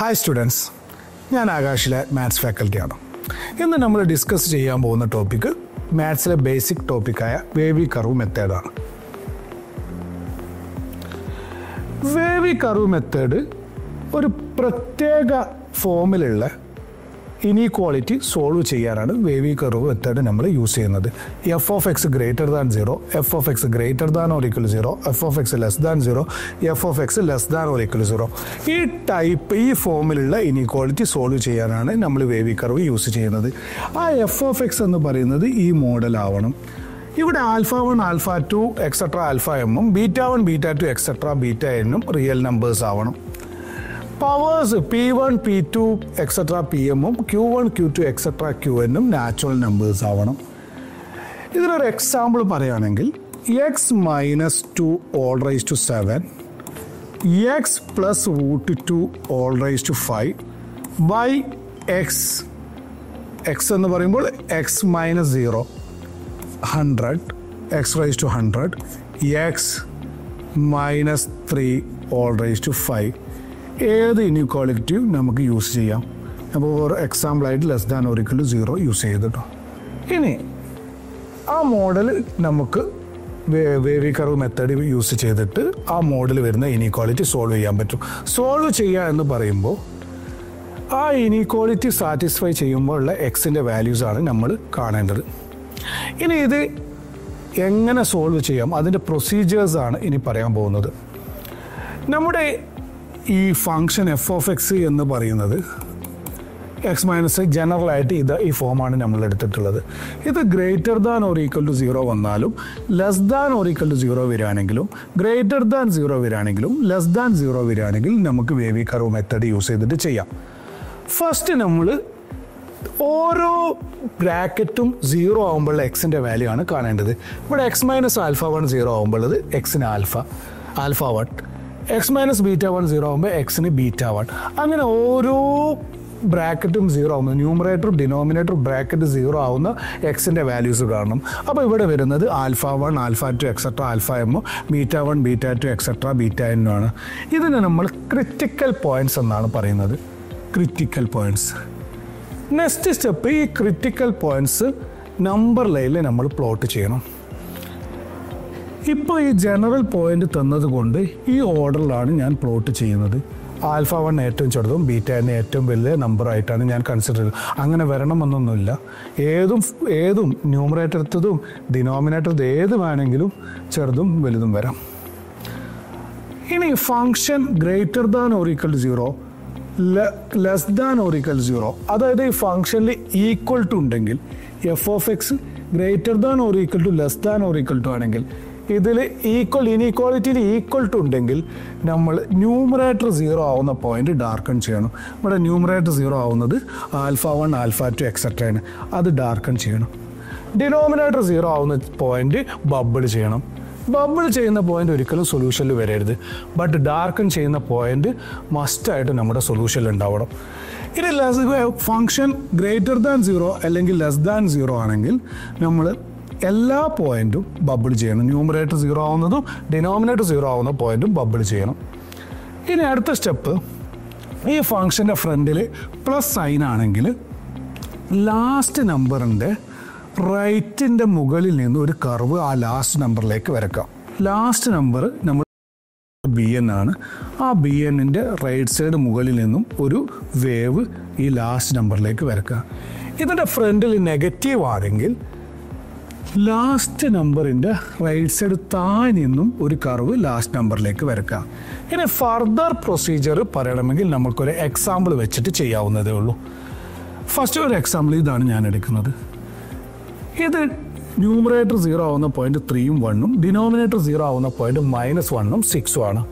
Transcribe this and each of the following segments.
Hi students ഞാൻ ആകാശിലെ maths ഫാക്കൽറ്റിയാണ് ഇന്ന് നമ്മൾ ഡിസ്കസ് ചെയ്യാൻ പോകുന്ന ടോപ്പിക്ക് മാത്സിലെ ബേസിക് ടോപ്പിക്കായ വേവി കർവ് മെത്തേഡാണ് വേവി കർവ് മെത്തേഡ് ഒരു പ്രത്യേക ഫോമിലുള്ള ഇനീക്വാളിറ്റി സോൾവ് ചെയ്യാനാണ് വേവി കർവ് മെത്തേഡ് നമ്മൾ യൂസ് ചെയ്യുന്നത്. F of x greater than zero f of x greater than or equal zero f of x less than zero f of x less than or equal zero ഈ type ഈ ഫോമിലുള്ള inequality solve ചെയ്യാനാണ് നമ്മൾ വേവി curve use ചെയ്യുന്നത്. ആ F of X എന്ന് പറയുന്നത് ഈ മോഡൽ ആവണം. ഇവിടെ alpha one alpha two etcetera alpha എമ്മും beta one beta two etcetera beta എന്നും റിയൽ നമ്പേഴ്സ് ആവണം. Powers p one p two etcetera p എമ്മും q one q two etcetera q എന്നും നാച്ചുറൽ നമ്പേഴ്സ് ആവണം. ഇതിനൊരു എക്സാമ്പിൾ പറയുകയാണെങ്കിൽ x minus two whole raise to seven x plus root two whole raise to five by x x എന്ന് പറയുമ്പോൾ x minus zero hundred x raise to hundred x minus three whole raise to five ഏത് ഇനീക്വാളിറ്റിയും നമുക്ക് use ചെയ്യാം? അപ്പോൾ ഒരു എക്സാമ്പിളായിട്ട് less than ഒരിക്കൽ സീറോ യൂസ് ചെയ്തിട്ടോ ഇനി ആ മോഡൽ നമുക്ക് വേവി കർവ് മെത്തേഡ് യൂസ് ചെയ്തിട്ട് ആ മോഡൽ വരുന്ന ഇനീക്വാളിറ്റി സോൾവ് ചെയ്യാൻ പറ്റും. സോൾവ് ചെയ്യുക എന്ന് പറയുമ്പോൾ ആ ഇനീക്വാളിറ്റി സാറ്റിസ്ഫൈ ചെയ്യുമ്പോൾ ഉള്ള എക്സിന്റെ വാല്യൂസ് ആണ് നമ്മൾ കാണേണ്ടത്. ഇനി ഇത് എങ്ങനെ സോൾവ് ചെയ്യാം? അതിന്റെ പ്രൊസീജിയേഴ്സാണ് ഇനി പറയാൻ പോകുന്നത്. നമ്മുടെ ഈ ഫങ്ഷൻ എഫ് ഓഫ് എക്സ് എന്ന് പറയുന്നത് എക്സ് മൈനസ് ജനറലായിട്ട് ഇത് ഈ ഫോമാണ് നമ്മൾ എടുത്തിട്ടുള്ളത്. ഇത് greater than or equal to zero വന്നാലും less than or equal to zero വരികയാണെങ്കിലും greater than zero വരികയാണെങ്കിലും ലെസ് ദാൻ സീറോ വരികയാണെങ്കിൽ നമുക്ക് വേവി കർവ് മെത്തഡ് യൂസ് ചെയ്തിട്ട് ചെയ്യാം. ഫസ്റ്റ് നമ്മൾ ഓരോ ബ്രാക്കറ്റും സീറോ ആകുമ്പോഴുള്ള എക്സിന്റെ വാല്യൂ ആണ് കാണേണ്ടത്. ഇവിടെ x minus alpha one zero ആകുമ്പോഴത് എക്സിന് alpha alpha one x minus beta one zero ആകുമ്പോൾ എക്സിന് ബീറ്റ വൺ അങ്ങനെ ഓരോ ബ്രാക്കറ്റും സീറോ ആവുന്നത് ന്യൂമറേറ്ററും ഡിനോമിനേറ്ററും ബ്രാക്കറ്റ് സീറോ ആവുന്ന എക്സിന്റെ വാല്യൂസ് കാണണം അപ്പോൾ ഇവിടെ വരുന്നത് alpha one alpha two etcetera alpha എമ്മോ beta one beta two etcetera beta എന്നുമാണ് ഇതിനെ നമ്മൾ ക്രിറ്റിക്കൽ പോയിന്റ്സ് എന്നാണ് പറയുന്നത്. ക്രിറ്റിക്കൽ പോയിന്റ്സ് നെക്സ്റ്റ് സ്റ്റെപ്പ് ഈ ക്രിറ്റിക്കൽ പോയിന്റ്സ് നമ്പർ ലൈനിൽ നമ്മൾ പ്ലോട്ട് ചെയ്യണം. ഇപ്പോൾ ഈ ജനറൽ പോയിന്റ് തന്നത് കൊണ്ട് ഈ ഓർഡറിലാണ് ഞാൻ പ്ലോട്ട് ചെയ്യുന്നത്. ആൽഫ വൺ ഏറ്റവും ചെറുതും ബീറ്റ എന്ന ഏറ്റവും വലിയ നമ്പറായിട്ടാണ് ഞാൻ കൺസിഡർ ചെയ്തത്. അങ്ങനെ വരണമെന്നൊന്നുമില്ല. ഏതും ഏതും ന്യൂമറേറ്റർ എടുത്തതും ഡിനോമിനേറ്റർ ഏത് വേണമെങ്കിലും ചെറുതും വലുതും വരാം. ഇനി function greater than or equal zero less than or equal zero അതായത് ഈ ഫങ്ഷനിൽ ഈക്വൽ ടു ഉണ്ടെങ്കിൽ f of x greater than or equal to less than or equal to ആണെങ്കിൽ ഇതിൽ ഈക്വൽ ഇനീക്വാളിറ്റിയിൽ ഈക്വൽ ടു ഉണ്ടെങ്കിൽ നമ്മൾ ന്യൂമറേറ്റർ സീറോ ആവുന്ന പോയിന്റ് ഡാർക്കൺ ചെയ്യണം. ഇവിടെ ന്യൂമറേറ്റർ സീറോ ആവുന്നത് ആൽഫ വൺ ആൽഫ ടു എക്സെട്രയാണ് അത് ഡാർക്കൺ ചെയ്യണം. ഡിനോമിനേറ്റർ സീറോ ആവുന്ന പോയിന്റ് ബബിൾ ചെയ്യണം. ബബിൾ ചെയ്യുന്ന പോയിന്റ് ഒരിക്കലും സൊല്യൂഷനിൽ വരരുത്. ബട്ട് ഡാർക്കൺ ചെയ്യുന്ന പോയിന്റ് മസ്റ്റായിട്ട് നമ്മുടെ സൊല്യൂഷനിൽ ഉണ്ടാവണം. ഇനി less function greater than zero അല്ലെങ്കിൽ ലെസ് ദാൻ സീറോ ആണെങ്കിൽ നമ്മൾ എല്ലാ പോയിന്റും ബബിൾ ചെയ്യണം. ന്യൂമറേറ്റർ സീറോ ആവുന്നതും ഡിനോമിനേറ്റർ സീറോ ആവുന്ന പോയിന്റും ബബിൾ ചെയ്യണം. ഇനി അടുത്ത സ്റ്റെപ്പ് ഈ ഫങ്ഷന്റെ ഫ്രണ്ടിൽ പ്ലസ് സൈൻ ആണെങ്കിൽ ലാസ്റ്റ് നമ്പറിന്റെ റൈറ്റിന്റെ മുകളിൽ നിന്ന് ഒരു കർവ് ആ ലാസ്റ്റ് നമ്പറിലേക്ക് വരക്കാം. ലാസ്റ്റ് നമ്പർ നമ്മൾ ബി എൻ ആണ്. ആ ബി എന്നിന്റെ റൈറ്റ് സൈഡ് മുകളിൽ നിന്നും ഒരു വേവ് ഈ ലാസ്റ്റ് നമ്പറിലേക്ക് വരക്കുക. ഇതിന്റെ ഫ്രണ്ടിൽ നെഗറ്റീവ് ആണെങ്കിൽ ലാസ്റ്റ് നമ്പറിന്റെ റൈറ്റ് സൈഡ് താഴെ നിന്നും ഒരു കർവ് ലാസ്റ്റ് നമ്പറിലേക്ക് വരക്കാം ഇനി ഫർദർ പ്രൊസീജിയർ പറയണമെങ്കിൽ നമുക്കൊരു എക്സാമ്പിൾ വെച്ചിട്ട് ചെയ്യാവുന്നതേ ഉള്ളൂ. ഫസ്റ്റ് ഒരു എക്സാമ്പിൾ ഇതാണ് ഞാൻ എടുക്കുന്നത്. ഇത് ന്യൂമറേറ്റർ സീറോ ആവുന്ന പോയിന്റ് ത്രീയും വണ്ണും ഡിനോമിനേറ്റർ സീറോ ആവുന്ന പോയിന്റ് മൈനസ് വണ്ണും സിക്സും ആണ്.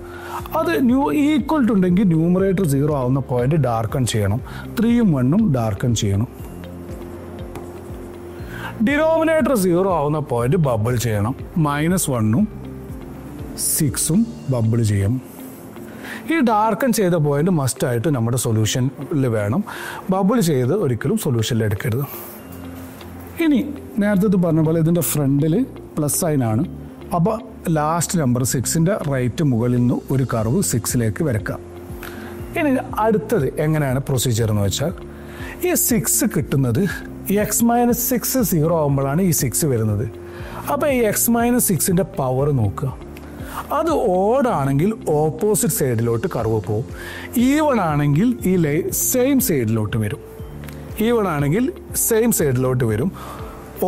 അത് ന്യൂ ഈക്വൽ ടുണ്ടെങ്കിൽ ന്യൂമറേറ്റർ സീറോ ആവുന്ന പോയിന്റ് ഡാർക്കൺ ചെയ്യണം. ത്രീയും വണ്ണും ഡാർക്കൺ ചെയ്യണം. ഡിനോമിനേറ്റർ സീറോ ആവുന്ന പോയിന്റ് ബബിൾ ചെയ്യണം. മൈനസ് വണ്ണും സിക്സും ബബിൾ ചെയ്യണം ഈ ഡാർക്കൻ ചെയ്ത പോയിന്റ് മസ്റ്റ് ആയിട്ട് നമ്മുടെ സൊല്യൂഷനിൽ വേണം. ബബിൾ ചെയ്ത് ഒരിക്കലും സൊല്യൂഷനിൽ എടുക്കരുത്. ഇനി നേരത്തെ പറഞ്ഞ പോലെ ഇതിന്റെ ഫ്രണ്ടിൽ പ്ലസ് സൈൻ ആണ്. അപ്പോൾ ലാസ്റ്റ് നമ്പർ സിക്സിന്റെ റൈറ്റ് മുകളിൽ നിന്ന് ഒരു കർവ് സിക്സിലേക്ക് വരക്കാം ഇനി അടുത്തത് എങ്ങനെയാണ് പ്രൊസീജിയർ എന്ന് വെച്ചാൽ ഈ സിക്സ് കിട്ടുന്നത് എക്സ് മൈനസ് സിക്സ് സീറോ ആകുമ്പോഴാണ് ഈ സിക്സ് വരുന്നത്. അപ്പോൾ ഈ എക്സ് മൈനസ് സിക്സിന്റെ പവർ നോക്കുക. അത് ഓടാണെങ്കിൽ ഓപ്പോസിറ്റ് സൈഡിലോട്ട് കർവ് പോകും ഈവൺ ആണെങ്കിൽ ഈ ലൈ സെയിം സൈഡിലോട്ട് വരും. ഈവൺ ആണെങ്കിൽ സെയിം സൈഡിലോട്ട് വരും.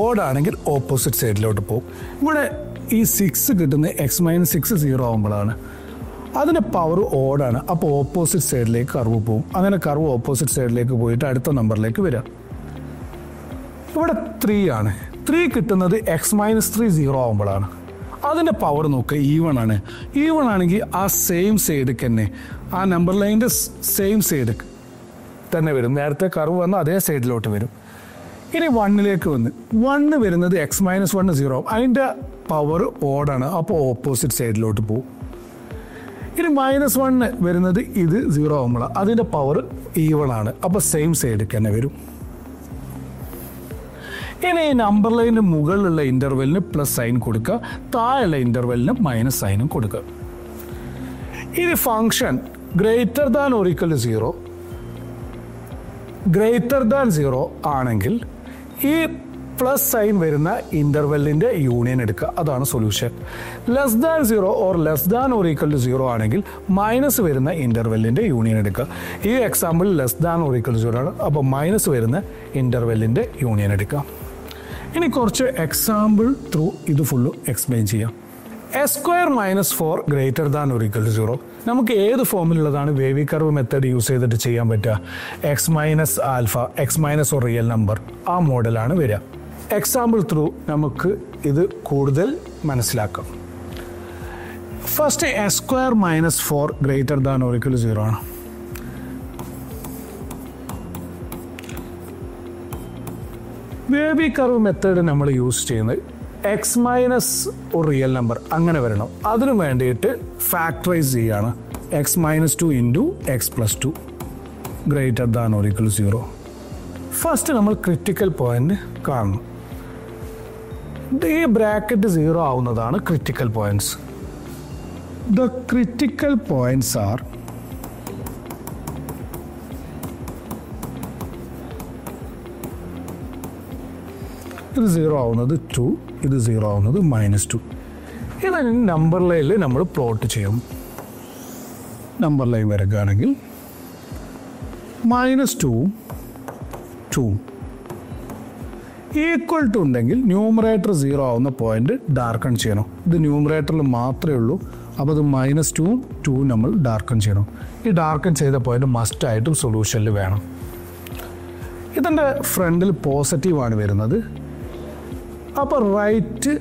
ഓടാണെങ്കിൽ ഓപ്പോസിറ്റ് സൈഡിലോട്ട് പോകും ഇവിടെ ഈ സിക്സ് കിട്ടുന്ന എക്സ് മൈനസ് സിക്സ് സീറോ ആകുമ്പോഴാണ് അതിന്റെ പവർ ഓടാണ് അപ്പോൾ ഓപ്പോസിറ്റ് സൈഡിലേക്ക് കർവ് പോകും അങ്ങനെ കർവ് ഓപ്പോസിറ്റ് സൈഡിലേക്ക് പോയിട്ട് അടുത്ത നമ്പറിലേക്ക് വരാം. ഇവിടെ ത്രീ ആണ്. ത്രീ കിട്ടുന്നത് എക്സ് മൈനസ് ത്രീ സീറോ ആകുമ്പോഴാണ് അതിന്റെ പവർ നോക്കുക ഈവൺ ആണ്. ഈവൺ ആണെങ്കിൽ ആ സെയിം സൈഡ് തന്നെ ആ നമ്പർ ലൈനിന്റെ സെയിം സൈഡ് തന്നെ വരും. നേരത്തെ കർവ് വന്ന് അതേ സൈഡിലോട്ട് വരും. ഇനി വണ്ണിലേക്ക് വന്ന് വണ്ണ് വരുന്നത് എക്സ് മൈനസ് വണ്ണ് സീറോ അതിന്റെ പവർ ഓടാണ് അപ്പോൾ ഓപ്പോസിറ്റ് സൈഡിലോട്ട് പോകും ഇനി മൈനസ് വണ്ണ് വരുന്നത് ഇത് സീറോ ആകുമ്പോഴാണ് അതിന്റെ പവർ ഈവൺ ആണ്. അപ്പോൾ സെയിം സൈഡിൽ തന്നെ വരും. ഇനി ഈ നമ്പർ ലൈനിന് മുകളിലുള്ള ഇന്റർവെല്ലിന് പ്ലസ് സൈൻ കൊടുക്കുക. താഴെയുള്ള ഇന്റർവെല്ലിന് മൈനസ് സൈനും കൊടുക്കുക. ഇനി ഫങ്ഷൻ ഗ്രേറ്റർ ദാൻ ഒരിക്കൽ സീറോ ഗ്രേറ്റർ ദാൻ സീറോ ആണെങ്കിൽ ഈ പ്ലസ് സൈൻ വരുന്ന ഇന്റർവെല്ലിന്റെ യൂണിയൻ എടുക്കുക. അതാണ് solution less than zero or less than or equal to zero ആണെങ്കിൽ മൈനസ് വരുന്ന ഇന്റർവെല്ലിന്റെ യൂണിയൻ എടുക്കുക. ഈ example less than or equal to zero ആണ്. അപ്പോൾ മൈനസ് വരുന്ന ഇന്റർവെല്ലിന്റെ യൂണിയൻ എടുക്കുക. ഇനി കുറച്ച് എക്സാമ്പിൾ ത്രൂ ഇത് ഫുള്ള് എക്സ്പ്ലെയിൻ ചെയ്യാം. X square minus four greater than ഒരു ഈക്വൽ ടു സീറോ നമുക്ക് ഏത് ഫോമിലുള്ളതാണ് വേവി കർവ് മെത്തേഡ് യൂസ് ചെയ്തിട്ട് ചെയ്യാൻ പറ്റുക? X minus alpha x minus real number ആ മോഡലാണ് വരിക. എക്സാമ്പിൾ ത്രൂ നമുക്ക് ഇത് കൂടുതൽ മനസ്സിലാക്കാം. First x square minus four greater than ഒരിക്കൽ സീറോ ആണ്. വേബി കർവ് മെത്തേഡ് നമ്മൾ യൂസ് ചെയ്യുന്നത് എക്സ് മൈനസ് ഒരു റിയൽ നമ്പർ അങ്ങനെ വരണം. അതിനു വേണ്ടിയിട്ട് ഫാക്ടറൈസ് ചെയ്യാണ്. X minus two into x plus two greater than ഒരിക്കൽ സീറോ ഫസ്റ്റ് നമ്മൾ ക്രിറ്റിക്കൽ പോയിന്റ് കാണണം. ഈ ബ്രാക്കറ്റ് സീറോ ആവുന്നതാണ് critical points the critical points are ഇത് സീറോ ആവുന്നത് ടു ഇത് സീറോ ആവുന്നത് മൈനസ് ടു ഇത് നമ്പർ ലൈനിൽ നമ്മൾ പ്ലോട്ട് ചെയ്യും. Number line വരക്കുകയാണെങ്കിൽ minus two two equal to ഉണ്ടെങ്കിൽ ന്യൂമറേറ്റർ സീറോ ആവുന്ന പോയിന്റ് ഡാർക്കൺ ചെയ്യണം. ഇത് ന്യൂമറേറ്ററിൽ മാത്രമേ ഉള്ളൂ. അപ്പോൾ അത് മൈനസ് ടു ടു നമ്മൾ ഡാർക്കൺ ചെയ്യണം. ഈ ഡാർക്കൺ ചെയ്ത പോയിന്റ് മസ്റ്റായിട്ടും സൊല്യൂഷനിൽ വേണം. ഇതിന്റെ ഫ്രണ്ടിൽ പോസിറ്റീവാണ് വരുന്നത്. അപ്പോൾ റൈറ്റ്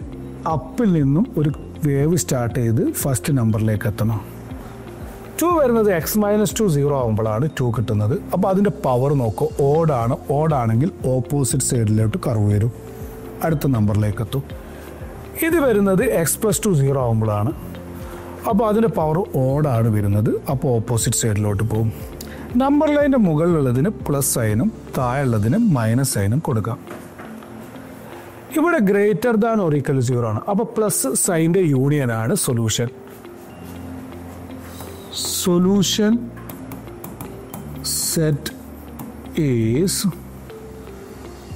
അപ്പിൽ നിന്നും ഒരു വേവ് സ്റ്റാർട്ട് ചെയ്ത് ഫസ്റ്റ് നമ്പറിലേക്ക് എത്തണം. ടു വരുന്നത് എക്സ് മൈനസ് ടു സീറോ ആകുമ്പോഴാണ് ടു കിട്ടുന്നത്. അപ്പോൾ അതിന്റെ പവർ നോക്കുക ഓടാണ് ഓടാണെങ്കിൽ ഓപ്പോസിറ്റ് സൈഡിലോട്ട് കർവ് വരും. അടുത്ത നമ്പറിലേക്ക് എത്തും. ഇത് വരുന്നത് എക്സ് പ്ലസ് ടു സീറോ ആകുമ്പോഴാണ് അപ്പോൾ അതിന്റെ പവർ ഓടാണ് വരുന്നത്. അപ്പോൾ ഓപ്പോസിറ്റ് സൈഡിലോട്ട് പോകും. നമ്പർ ലൈന്റെ മുകളിലുള്ളതിന് പ്ലസ് സൈനും താഴെയുള്ളതിന് മൈനസ് സൈനും കൊടുക്കാം. ഇവിടെ greater than or equal zero ആണ്. അപ്പോൾ പ്ലസ് സൈന്റെ യൂണിയനാണ് solution solution set is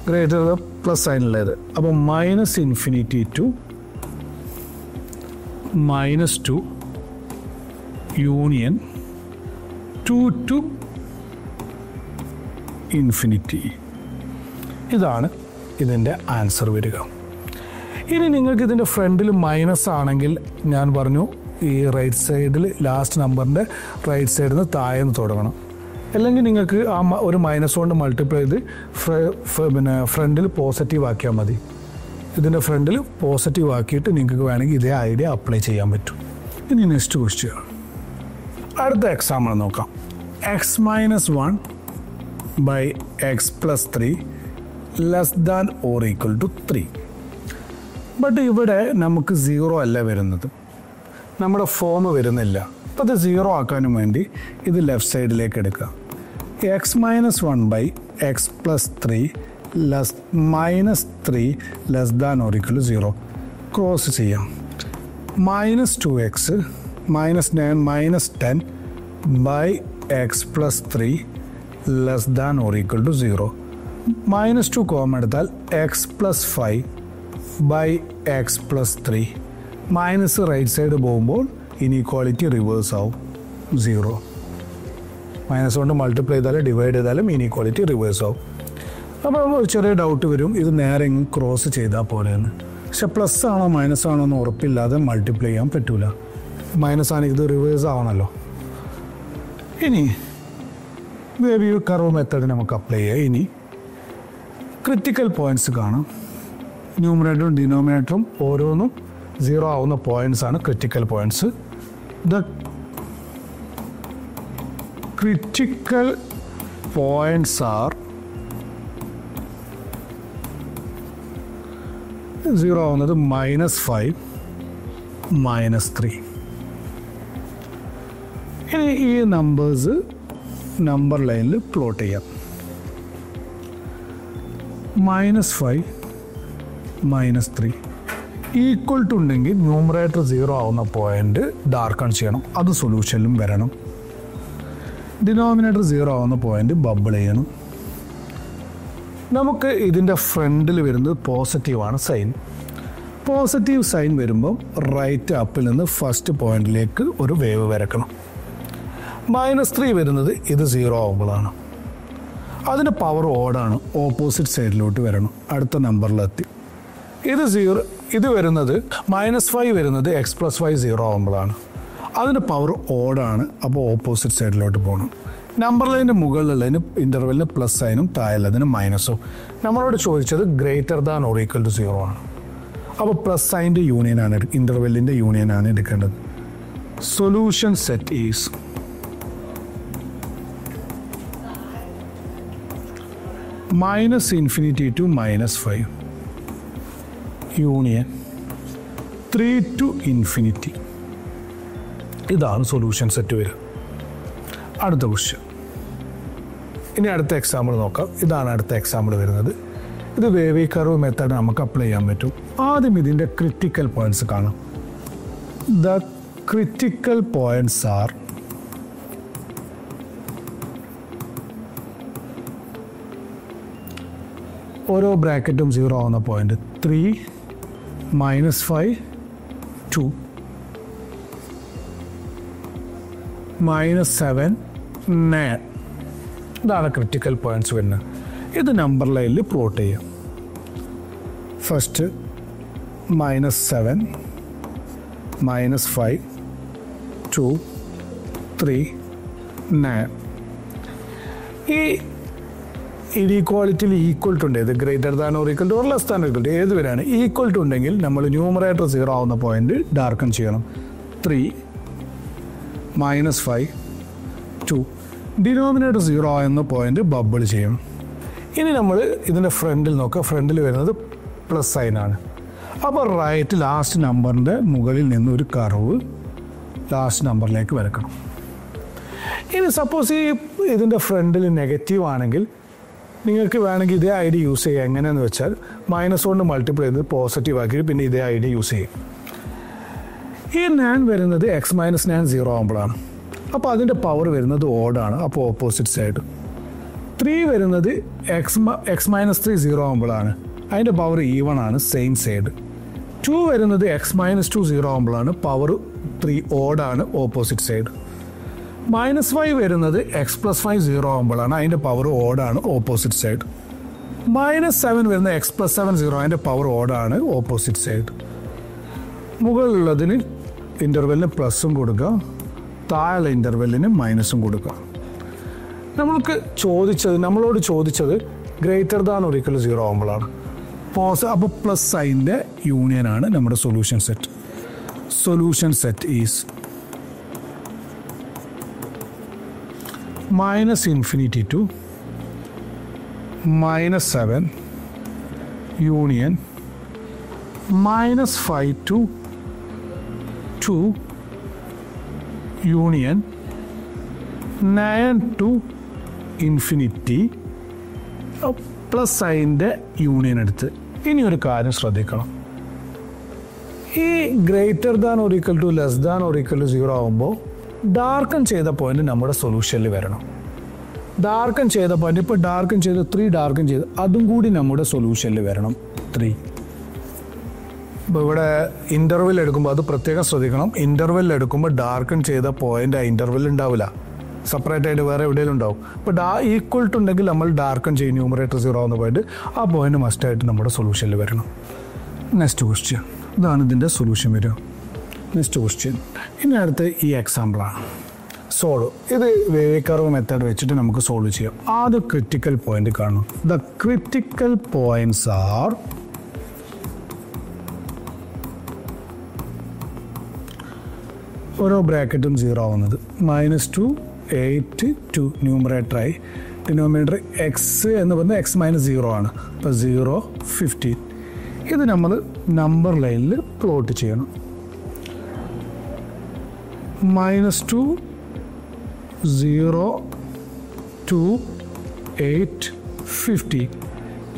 greater plus സൈനുള്ളത് അപ്പോൾ minus infinity to minus two union two to infinity ഇതാണ് ഇതിന്റെ ആൻസർ വരിക. ഇനി നിങ്ങൾക്ക് ഇതിന്റെ ഫ്രണ്ടിൽ മൈനസ് ആണെങ്കിൽ ഞാൻ പറഞ്ഞു ഈ റൈറ്റ് സൈഡിൽ ലാസ്റ്റ് നമ്പറിന്റെ റൈറ്റ് സൈഡിൽ നിന്ന് താഴെന്ന് തുടങ്ങണം. അല്ലെങ്കിൽ നിങ്ങൾക്ക് ആ ഒരു മൈനസ് കൊണ്ട് മൾട്ടിപ്ലൈ ചെയ്ത് പിന്നെ ഫ്രണ്ടിൽ പോസിറ്റീവ് ആക്കിയാൽ മതി. ഇതിന്റെ ഫ്രണ്ടിൽ പോസിറ്റീവ് ആക്കിയിട്ട് നിങ്ങൾക്ക് വേണമെങ്കിൽ ഇതേ ഐഡിയ അപ്ലൈ ചെയ്യാൻ പറ്റും. ഇനി നെക്സ്റ്റ് ക്വസ്റ്റ്യൻ അടുത്ത എക്സാമ്പിൾ നോക്കാം. X minus one by x plus three less than or equal to three but ഇവിടെ നമുക്ക് സീറോ അല്ല വരുന്നത്. നമ്മുടെ ഫോം വരുന്നില്ല. അപ്പോൾ അത് സീറോ ആക്കാനും വേണ്ടി ഇത് ലെഫ്റ്റ് സൈഡിലേക്ക് എടുക്കുക. X minus one by x plus three less minus three less than or equal to zero cross ചെയ്യാം. Minus two x minus nine minus ten by x plus three less than or equal to zero minus two common എടുത്താൽ x plus five by x plus three minus right side പോകുമ്പോൾ inequality reverse ആവും. Zero minus കൊണ്ട് multiply ചെയ്താലും divide ചെയ്താലും inequality reverse ആവും. അപ്പോൾ ഒരു ചെറിയ ഡൗട്ട് വരും. ഇത് നേരെ ക്രോസ് ചെയ്താൽ പോലെയെന്ന് പക്ഷെ പ്ലസ് ആണോ മൈനസ് ആണോ എന്ന് ഉറപ്പില്ലാതെ മൾട്ടിപ്ലൈ ചെയ്യാൻ പറ്റൂല. മൈനസ് ആണെങ്കിൽ ഇത് റിവേഴ്സ് ആവണമല്ലോ ഇനി വേവി കർവ് മെത്തേഡ് നമുക്ക് അപ്ലൈ ചെയ്യാം. ഇനി ക്രിറ്റിക്കൽ പോയിന്റ്സ് കാണാം. ന്യൂമറേറ്ററും ഡിനോമിനേറ്ററും ഓരോന്നും സീറോ ആവുന്ന പോയിന്റ്സ് ആണ് critical points the critical points are zero ആവുന്നത് മൈനസ് ഫൈവ് മൈനസ് ത്രീ ഇനി ഈ നമ്പേഴ്സ് നമ്പർ ലൈനിൽ പ്ലോട്ട് ചെയ്യാം. Minus five minus three equal to ഉണ്ടെങ്കിൽ ന്യൂമറേറ്റർ സീറോ ആവുന്ന പോയിന്റ് ഡാർക്കൺ ചെയ്യണം. അത് സൊല്യൂഷനിലും വരണം. ഡിനോമിനേറ്റർ സീറോ ആവുന്ന പോയിന്റ് ബബിൾ ചെയ്യണം. നമുക്ക് ഇതിന്റെ ഫ്രണ്ടിൽ വരുന്നത് പോസിറ്റീവാണ് സൈൻ പോസിറ്റീവ് സൈൻ വരുമ്പം റൈറ്റ് അപ്പിൽ നിന്ന് ഫസ്റ്റ് പോയിന്റിലേക്ക് ഒരു വേവ് വരക്കണം. മൈനസ് ത്രീ വരുന്നത് ഇത് സീറോ ആവുമ്പോഴാണ്. അതിന്റെ പവർ ഓടാണ്. ഓപ്പോസിറ്റ് സൈഡിലോട്ട് വരണം. അടുത്ത നമ്പറിലെത്തി ഇത് സീറോ ഇത് വരുന്നത് മൈനസ് ഫൈവ് വരുന്നത് എക്സ് പ്ലസ് ഫൈവ് സീറോ ആകുമ്പോഴാണ് അതിന്റെ പവർ ഓടാണ്. അപ്പോൾ ഓപ്പോസിറ്റ് സൈഡിലോട്ട് പോകണം. നമ്പർ ലൈനിന്റെ മുകളിലുള്ളതിന് ഇന്റർവെല്ലിന് പ്ലസ് സൈനും താഴെയുള്ളതിന് മൈനസും നമ്മളോട് ചോദിച്ചത് greater than or equal to zero ആണ്. അപ്പോൾ പ്ലസ് സൈന്റെ യൂണിയനാണ് ഇന്റർവെല്ലിന്റെ യൂണിയനാണ് എടുക്കേണ്ടത്. Solution set is minus infinity to minus five. Union three to infinity. ഇതാണ് സൊല്യൂഷൻ സെറ്റ് വരിക. അടുത്ത ക്വസ്റ്റ്യൻ ഇനി അടുത്ത എക്സാമ്പിൾ നോക്കാം. ഇതാണ് അടുത്ത എക്സാമ്പിൾ വരുന്നത്. ഇത് വേവി കർവ് മെത്തേഡ് നമുക്ക് അപ്ലൈ ചെയ്യാൻ പറ്റും. ആദ്യം ഇതിന്റെ ക്രിറ്റിക്കൽ പോയിന്റ്സ് കാണാം. ദ ക്രിറ്റിക്കൽ പോയിന്റ്സ് ആർ ഓരോ ബ്രാക്കറ്റും സീറോ ആവുന്ന point three minus five two minus seven nine ഇതാണ് ക്രിറ്റിക്കൽ പോയിന്റ്സ് വരുന്നത് ഇത് നമ്പർ ലൈനിൽ പ്ലോട്ട് ചെയ്യാം. First minus seven minus five two three nine ഈ ഇനീക്വാളിറ്റിയിൽ ഈക്വൽ ടു ഉണ്ട്. ഇത് greater than or equal to or less than equal to ഏത് വരെയാണ്. ഈക്വൽ ടു ഉണ്ടെങ്കിൽ നമ്മൾ ന്യൂമറേറ്റർ സീറോ ആവുന്ന പോയിന്റ് ഡാർക്കൺ ചെയ്യണം. Three minus five two denominator zero എന്ന പോയിന്റ് ബബിൾ ചെയ്യണം. ഇനി നമ്മൾ ഇതിന്റെ ഫ്രണ്ടിൽ നോക്കുക. ഫ്രണ്ടിൽ വരുന്നത് പ്ലസ് സൈനാണ് അപ്പോൾ റൈറ്റ് ലാസ്റ്റ് നമ്പറിന്റെ മുകളിൽ നിന്ന് ഒരു കർവ് ലാസ്റ്റ് നമ്പറിലേക്ക് വരക്കണം. ഇനി സപ്പോസ് ഈ ഇതിന്റെ ഫ്രണ്ടിൽ നെഗറ്റീവ് ആണെങ്കിൽ നിങ്ങൾക്ക് വേണമെങ്കിൽ ഇതേ ഐ ഡി യൂസ് ചെയ്യുക. എങ്ങനെയെന്ന് വെച്ചാൽ മൈനസ് കൊണ്ട് മൾട്ടിപ്ലൈ ചെയ്ത് പോസിറ്റീവ് ആക്കി പിന്നെ ഇതേ ഐ ഡി യൂസ് ചെയ്യും. ഈ നാൻ വരുന്നത് എക്സ് മൈനസ് നാൻ സീറോ ആകുമ്പോഴാണ് അപ്പോൾ അതിന്റെ പവർ വരുന്നത് ഓടാണ് അപ്പോൾ ഓപ്പോസിറ്റ് സൈഡ് ത്രീ വരുന്നത് x x minus three zero ആകുമ്പോഴാണ് അതിന്റെ പവർ ഈവൺ ആണ് സെയിം സൈഡ് ടു വരുന്നത് എക്സ് മൈനസ് ടു സീറോ ആകുമ്പോഴാണ് പവർ ത്രീ ഓടാണ് ഓപ്പോസിറ്റ് സൈഡ് മൈനസ് ഫൈവ് വരുന്നത് എക്സ് പ്ലസ് ഫൈവ് സീറോ ആകുമ്പോഴാണ് അതിന്റെ പവർ ഓടാണ് ഓപ്പോസിറ്റ് സൈഡ് മൈനസ് സെവൻ വരുന്ന എക്സ് പ്ലസ് സെവൻ സീറോ അതിന്റെ പവർ ഓടാണ് ഓപ്പോസിറ്റ് സൈഡ് മുകളിലുള്ളതിന് ഇന്റർവെല്ലിന് പ്ലസും കൊടുക്കുക. താഴെ ഇന്റർവെല്ലിന് മൈനസും കൊടുക്കുക. നമ്മൾക്ക് ചോദിച്ചത് നമ്മളോട് ചോദിച്ചത് ഗ്രേറ്റർ ദാൻ ഒരിക്കൽ സീറോ ആകുമ്പോഴാണ് പോസ് അപ്പോൾ പ്ലസ് സൈന്റെ യൂണിയനാണ് നമ്മുടെ solution set solution set is minus infinity to minus seven union minus five to two union nine to infinity plus സൈന്റെ union എടുത്ത്. ഇനി ഒരു കാര്യം ശ്രദ്ധിക്കണം. ഈ ഗ്രേറ്റർ ദാൻ ഒരിക്കൽ ടു ലെസ് ദാൻ ഒരിക്കൽ ടു സീറോ ആകുമ്പോൾ ഡാർക്കൻ ചെയ്ത പോയിന്റ് നമ്മുടെ സൊല്യൂഷനിൽ വരണം. ഡാർക്കൻ ചെയ്ത പോയിന്റ് ഇപ്പോൾ ഡാർക്കൻ ചെയ്ത് ത്രീ ഡാർക്കൻ ചെയ്ത് അതും കൂടി നമ്മുടെ സൊല്യൂഷനിൽ വരണം. ത്രീ ഇപ്പോൾ ഇവിടെ ഇന്റർവെൽ എടുക്കുമ്പോൾ അത് പ്രത്യേകം ശ്രദ്ധിക്കണം. ഇന്റർവെൽ എടുക്കുമ്പോൾ ഡാർക്കൺ ചെയ്ത പോയിന്റ് ആ ഇന്റർവെൽ ഉണ്ടാവില്ല. സെപ്പറേറ്റ് ആയിട്ട് വേറെ എവിടെയെങ്കിലും ഉണ്ടാവും. ഇപ്പോൾ ഡാ ഈക്വൽ ടു ഉണ്ടെങ്കിൽ നമ്മൾ ഡാർക്കൺ ചെയ്യും ന്യൂമറേറ്റർ സീറോ എന്ന പോയിന്റ് ആ പോയിന്റ് മസ്റ്റായിട്ട് നമ്മുടെ സൊല്യൂഷനിൽ വരണം. നെക്സ്റ്റ് ക്വസ്റ്റ്യൻ ഇതാണ് ഇതിന്റെ സൊല്യൂഷൻ വരിക. നെക്സ്റ്റ് ക്വസ്റ്റ്യൻ ഇനി അടുത്ത് ഈ എക്സാമ്പിളാണ് സോൾവ് ഇത് വേവിക്കർവ് മെത്തേഡ് വെച്ചിട്ട് നമുക്ക് സോൾവ് ചെയ്യാം. ആദ്യം ക്രിറ്റിക്കൽ പോയിന്റ് കാണും ദ ക്രിറ്റിക്കൽ പോയിന്റ്സ് ആർ ഓരോ ബ്രാക്കറ്റും സീറോ ആവുന്നത്. മൈനസ് ടു എയ്റ്റ് ടു ന്യൂമറേറ്ററായി ഡിനോമിനേറ്റർ എക്സ് എന്ന് പറഞ്ഞാൽ എക്സ് മൈനസ് സീറോ ആണ്. അപ്പോൾ സീറോ ഫിഫ്റ്റീൻ ഇത് നമ്മൾ നമ്പർ ലൈനിൽ പ്ലോട്ട് ചെയ്യണം. Minus two zero two eight fifty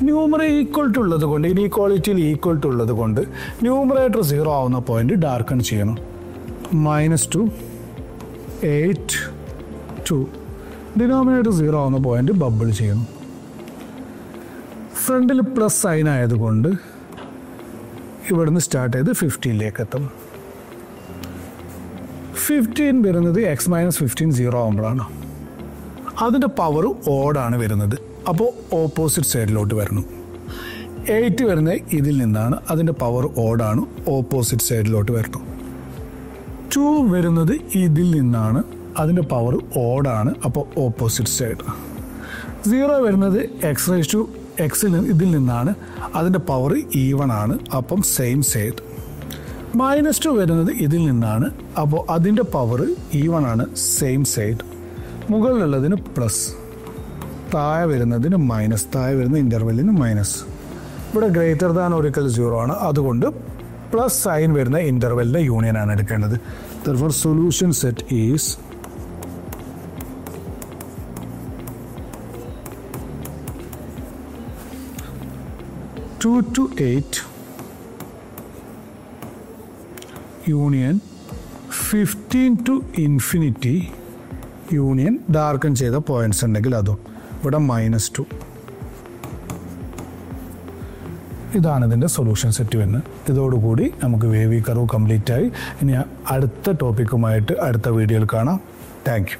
ന്യൂമറ equal to ഉള്ളത് കൊണ്ട് ഇനീക്വാളിറ്റിയിൽ ഈക്വൽ ടു ഉള്ളത് കൊണ്ട് ന്യൂമറേറ്റർ സീറോ ആവുന്ന പോയിന്റ് ഡാർക്കൺ ചെയ്യണം. Minus two eight two denominator zero ആവുന്ന പോയിന്റ് ബബിൾ ചെയ്യണം. ഫ്രണ്ടിൽ പ്ലസ് സൈൻ ആയതുകൊണ്ട് ഇവിടുന്ന് സ്റ്റാർട്ട് ചെയ്ത് ഫിഫ്റ്റീനിലേക്ക് എത്തും. ഫിഫ്റ്റീൻ വരുന്നത് എക്സ് മൈനസ് ഫിഫ്റ്റീൻ സീറോ ആകുമ്പോഴാണ് അതിന്റെ പവർ ഓടാണ് വരുന്നത്. അപ്പോൾ ഓപ്പോസിറ്റ് സൈഡിലോട്ട് വരണം. എയ്റ്റ് വരുന്നത് ഇതിൽ നിന്നാണ് അതിന്റെ പവർ ഓടാണ് ഓപ്പോസിറ്റ് സൈഡിലോട്ട് വരണം. ടു വരുന്നത് ഇതിൽ നിന്നാണ് അതിന്റെ പവർ ഓടാണ് അപ്പോൾ ഓപ്പോസിറ്റ് സൈഡ് സീറോ വരുന്നത് എക്സ് റേസ് ടു എക്സിൽ ഇതിൽ നിന്നാണ് അതിന്റെ പവർ ഈവൺ ആണ്. അപ്പം സെയിം സൈഡ് മൈനസ് ടു വരുന്നത് ഇതിൽ നിന്നാണ്. അപ്പോൾ അതിന്റെ പവർ ഈവൺ ആണ് സെയിം സൈഡ് മുകളിലുള്ളതിന് പ്ലസ് താഴെ വരുന്നതിന് മൈനസ് താഴെ വരുന്ന ഇന്റർവെല്ലിന് മൈനസ് ഇവിടെ greater than or equal zero ആണ്. അതുകൊണ്ട് പ്ലസ് സൈൻ വരുന്ന ഇന്റർവെല്ലിന്റെ യൂണിയൻ ആണ് എടുക്കേണ്ടത്. Therefore solution set is two to eight union fifteen to infinity union darken ചെയ്ത പോയിന്റ്സ് ഉണ്ടെങ്കിൽ അതും. ഇവിടെ മൈനസ് ടു ഇതാണ് ഇതിന്റെ സൊല്യൂഷൻ സെറ്റ് വരുന്നത്. ഇതോടുകൂടി നമുക്ക് വേവി കർവ് കംപ്ലീറ്റ് ആയി. ഇനി അടുത്ത ടോപ്പിക്കുമായിട്ട് അടുത്ത വീഡിയോയിൽ കാണാം. താങ്ക്